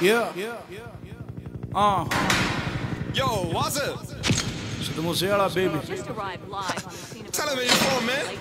Yeah. Uh, Yo, what's up? It's the Mosela, baby. Just arrived live on the scene of Tell him you from, man. late